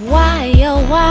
Why, oh, why?